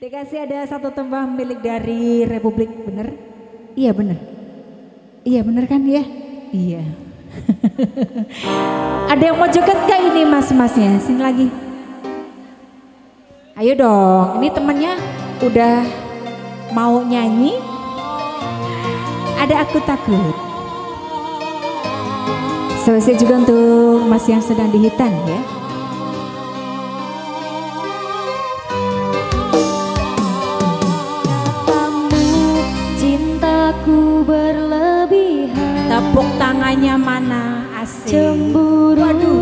Dikasih ada satu tembang milik dari Republik, bener? Iya bener. Iya bener kan ya? Iya. ada yang mau joget gak ini mas-masnya? Sini lagi. Ayo dong, ini temennya udah mau nyanyi. Ada aku takut. Selesai juga untuk mas yang sedang dihitan ya. Tangannya mana? Asik. Cemburu. Waduh.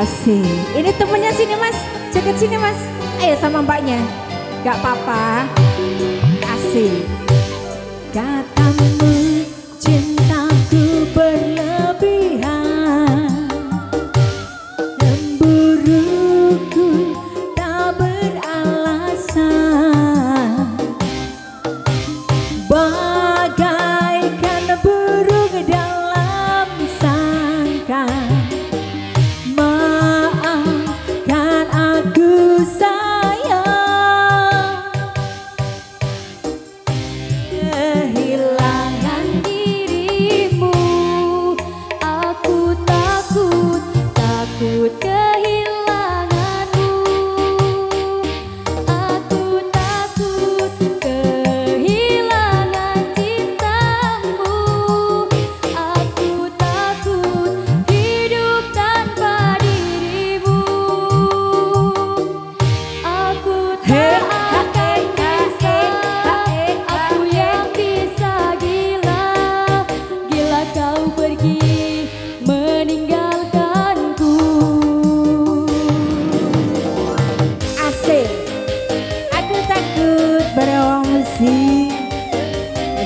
Asik. Ini temennya sini mas, jaket sini mas. Ayo sama mbaknya. Gak apa-apa. Asik. Katamu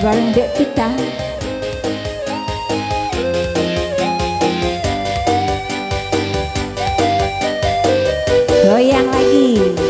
bareng dek kita. Goyang lagi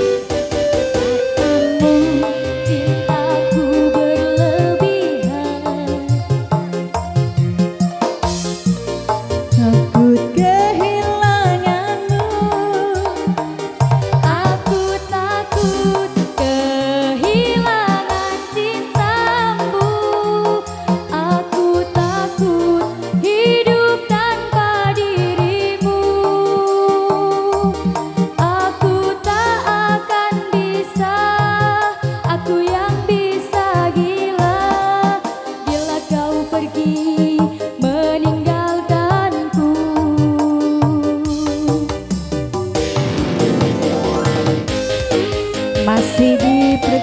Masih di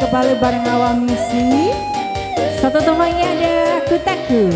Kepala bareng awam misi Satu temannya ada Kutaku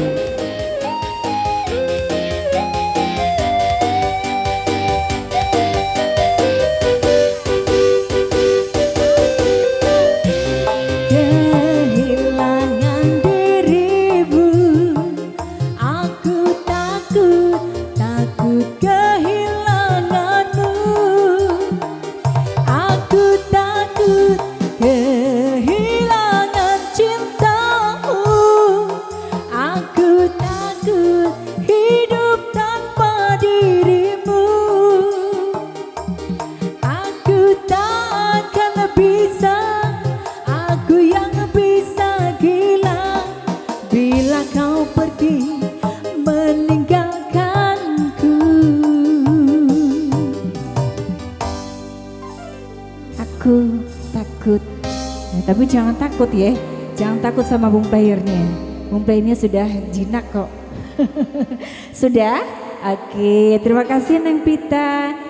tapi jangan takut ya, jangan takut sama bung playernya. Bung playernya sudah jinak kok. sudah? Oke, terima kasih Neng Pita.